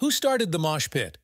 Who started the mosh pit?